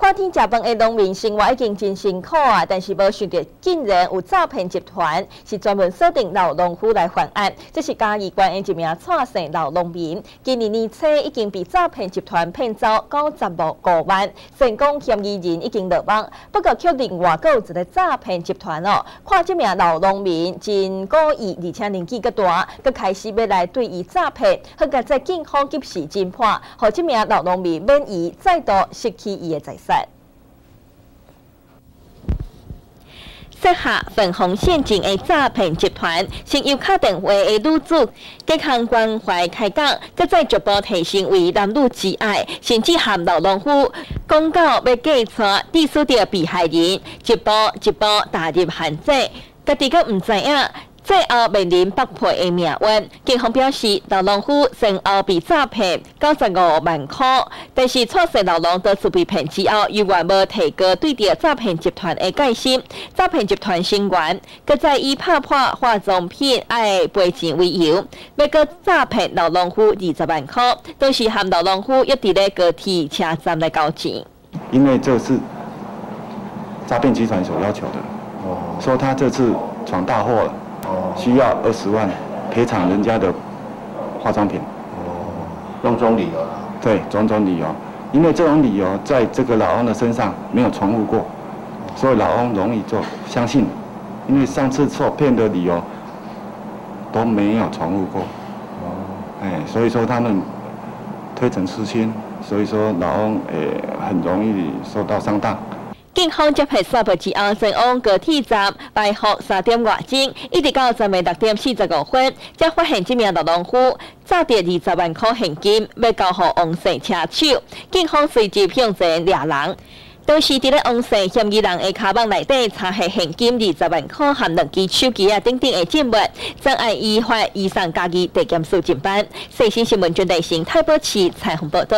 看天食饭的农民生活已经真辛苦啊，但是无想到竟然有诈骗集团是专门锁定老农夫来犯案。这是嘉义县的一名蔡姓老农民，今年年初已经被诈骗集团骗走九十五万，成功嫌疑人已经落网。不过，却另外有一个诈骗集团哦，看这名老农民真故意，而且年纪较大，佮开始要来对伊诈骗，或者在警方及时侦破，让这名老农民免于再度失去伊的财产。设下粉红陷阱的诈骗集团，先由敲电话的女主，结行关怀开讲，再再逐步提升为男女之爱，甚至含老农夫公告要计错，低输掉被害人，一步一步踏入陷阱，家己阁唔知影。最后面临崩溃的命运，警方表示，老农夫先后被诈骗九十五万块，但是错失老农得次被骗之后，依然无提高对着诈骗集团的戒心。诈骗集团成员搁再以拍破化妆品爱赔钱为由，要搁诈骗老农夫二十万块，都是含老农夫一直咧高铁车站来交钱。因为这是诈骗集团所要求的，说他这次闯大祸了。需要二十万赔偿人家的化妆品。哦，种种理由。对，种种理由，因为这种理由在这个老翁的身上没有重复过，所以老翁容易做相信。因为上次受骗的理由都没有重复过。哦。哎，所以说他们推陈出新，所以说老翁诶很容易受到上当。警方接获沙埔之后，前往高铁站排复三点外钟，一直到昨暝六点四十五分，才发现这名老农夫诈得二十万块现金，要交予王姓车手。警方随即向前抓人，当时伫咧王姓嫌疑人的卡包内底查获现金二十万块和两支手机啊等等的证物，正按依法移送家己地检署侦办。细心新闻专台新台北市彩虹报道。